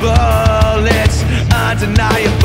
bullets, undeniable.